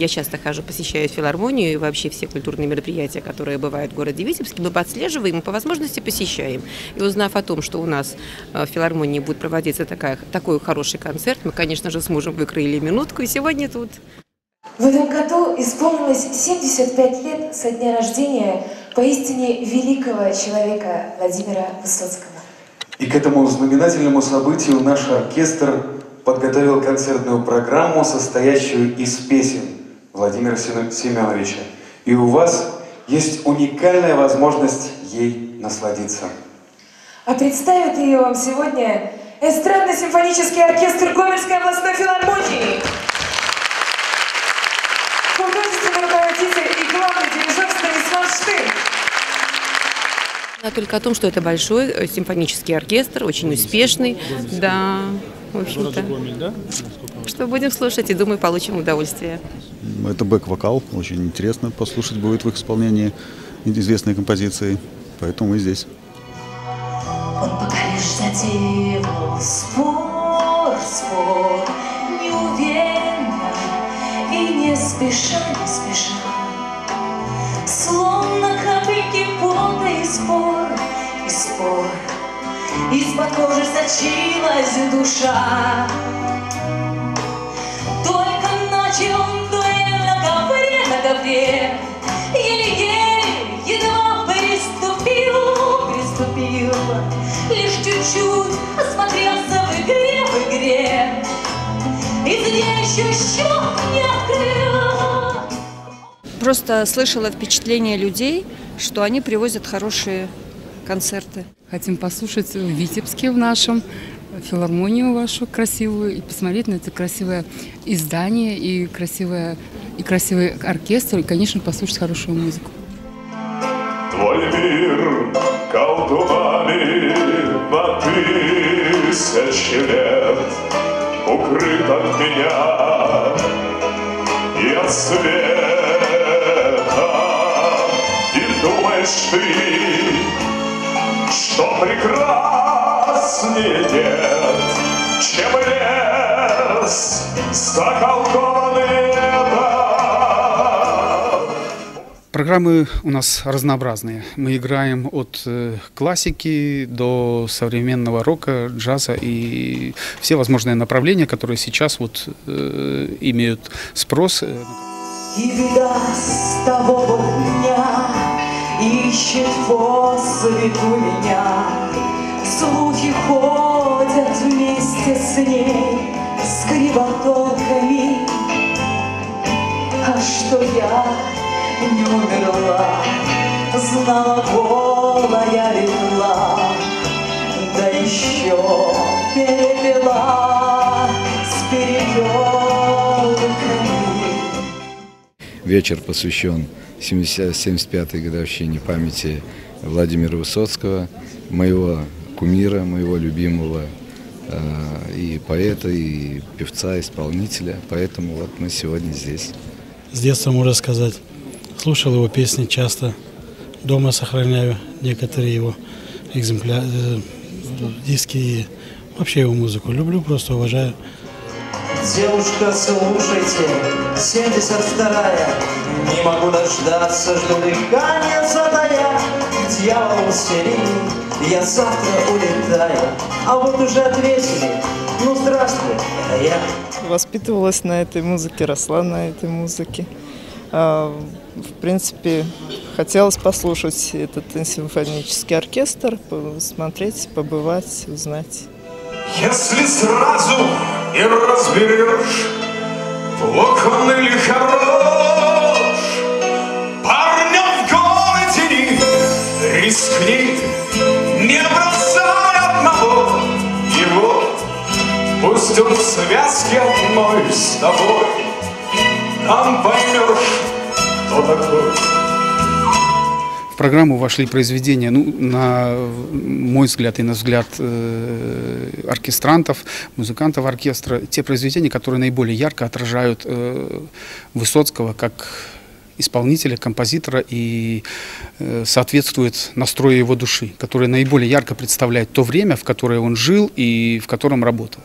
Я часто хожу, посещаю филармонию и вообще все культурные мероприятия, которые бывают в городе Витебске. Мы подслеживаем и по возможности посещаем. И узнав о том, что у нас в филармонии будет проводиться такая, такой хороший концерт, мы, конечно же, с мужем выкроили минутку и сегодня тут. В этом году исполнилось 75 лет со дня рождения поистине великого человека Владимира Высоцкого. И к этому знаменательному событию наш оркестр подготовил концертную программу, состоящую из песен Владимира Семеновича. И у вас есть уникальная возможность ей насладиться. А представит ее вам сегодня эстрадно-симфонический оркестр Гомельской областной филармонии. Художественный руководитель и главный дирижер Станислав Штырь. Только о том, что это большой э, симфонический оркестр, очень успешный. Да, в общем-то. да? Что будем слушать и, думаю, получим удовольствие. Это бэк-вокал, очень интересно послушать будет в их исполнении известной композиции, поэтому мы здесь. Он пока лишь затеял спор, спор, неуверенно и не спеша, не спеша. Словно капельки пота и спор, и спор, из-под кожи сочилась душа. Только начал дуэль на ковре, на ковре, еле-еле, едва приступил, приступил, лишь чуть-чуть осмотрелся в игре, в игре, и дверь еще не открыл. Просто слышала впечатление людей, что они привозят хорошие концерты. Хотим послушать в Витебске в нашем филармонию вашу красивую и посмотреть на это красивое издание и, красивое, и красивый оркестр, и, конечно, послушать хорошую музыку. Твой мир колдунами на тысячи лет Укрыт от меня и от света И думаешь ты, что прекраснее нет, чем лес заколдованный. Программы у нас разнообразные. Мы играем от э, классики до современного рока, джаза и все возможные направления, которые сейчас вот э, имеют спрос. И беда с того дня Ищет посвет у меня. Слухи ходят вместе с ней С кривотолками А что я не умерла? Знала, голая легла Да еще перепела Вечер посвящен 75-й годовщине памяти Владимира Высоцкого, моего кумира, моего любимого э, и поэта, и певца, исполнителя. Поэтому вот мы сегодня здесь. С детства, можно сказать, слушал его песни часто. Дома сохраняю некоторые его экземпляры, э, диски и вообще его музыку. Люблю, просто уважаю. Девушка, слушайте, 72-я, Не могу дождаться, жду дыхания задая. Дьявол серии, я завтра улетаю. А вот уже ответили, ну здравствуй, это я. Воспитывалась на этой музыке, росла на этой музыке. А, В принципе, хотелось послушать этот симфонический оркестр, посмотреть, побывать, узнать. Если сразу не разберешь, плох он или хорош, парня в городе не рискни, не бросай одного его, пусть он в связке одной с тобой, там поймешь, кто такой. В программу вошли произведения, ну, на мой взгляд и на взгляд э, оркестрантов, музыкантов оркестра, те произведения, которые наиболее ярко отражают э, Высоцкого как исполнителя, композитора и э, соответствует настрою его души, которые наиболее ярко представляют то время, в которое он жил и в котором работал.